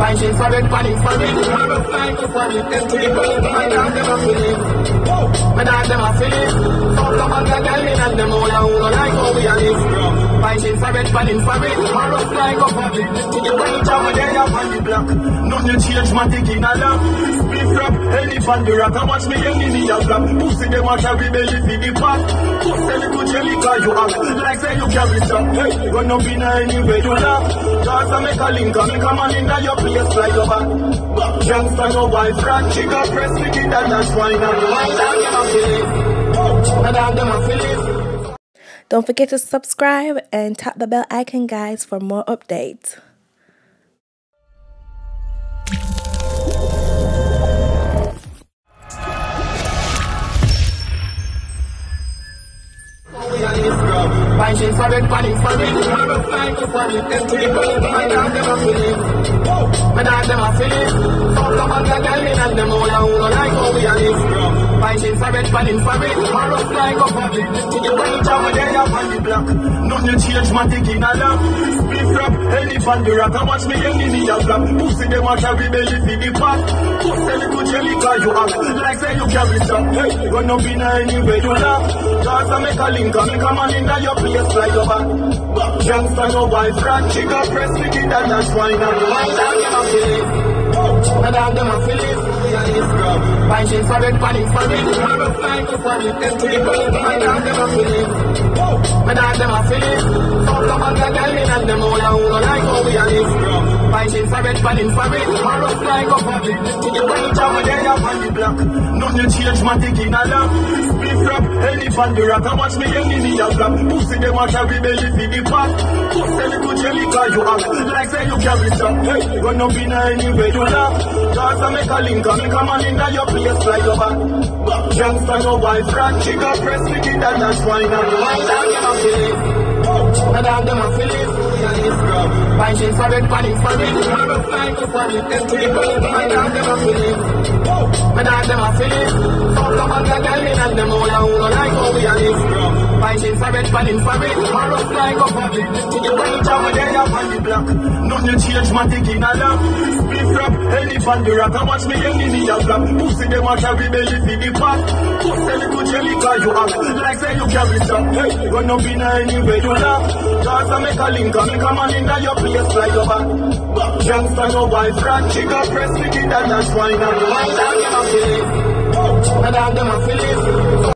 Finding for it, panic for it. I'm a up on it. Them to the point, my dog a feeling. My dog up on the girl in and them all a who like how we live. Finding for it, panic for it. I'm a flying up on it. Them to the point, I'm a day up on the block. Nothing change, my dick in a lap. Split rap, any pan the rock. I watch me enemy a flap. Pussy them a carry belly for the pot. Pussy little jelly cause you act like say you carry some. Hey, run up in anywhere you laugh. Cause I make a link, I make a man in your place like your back. But youngster no wife, rat, got press with it and that's why now. My dog them a feeling. My dog them a feeling. Don't forget to subscribe and tap the bell icon, guys, for more updates. Finding for it, panic for it. A panic for it. I'm up on it. The I'm block. Nothing change, dick in a lap. Split rap, any pan the rock. I watch me enemy a flap. Pussy them a carry belly for the pot. Pussy little jelly cause you act like say you carry some. Hey, run up in anywhere you laugh. Cause I make a link, I make a man in your place like your back. But youngster no wife, rat, got press with it and that's why now. My dog them a feeling. My dog them a Finding for it, panic for it. I'm a flying up on it. Them to the point, my dog them a feeling. My dog them a feeling. Fuck up on the girl in and them all a who like how we a live. Finding for it, panic for it. I'm a flying up on it. Them to the point, I'm a day up on the block. Nothing change, my in a lap. Split rap, any pan the rock. I watch me enemy a flap. Pussy them a carry belly for the pot. Pussy little you act like say you carry some. Hey, run up in anywhere you laugh. I make a link, I make a man in your place like your back. But youngster no wife, rat, got press it and that's why now. My dog them a feeling. My dog them a feeling. Finding for it, panic for it. I'm a flying it. To point, my them a feeling. My dog them For it, panic for it. I'm a flying up on it. Them to the point, I'm up on the block. Nothing change, my in a lap. Split rap, any pan the rock. I watch me enemy a flap. Pussy them a carry belly for the pot. Pussy little jelly cause you act like say you carry some. Hey, run up in anywhere you laugh. Cause I make a link, I make a man in your place like your back. But youngster no wife, she got press with it and that's why now. My dog them a feeling. My dog them a feeling.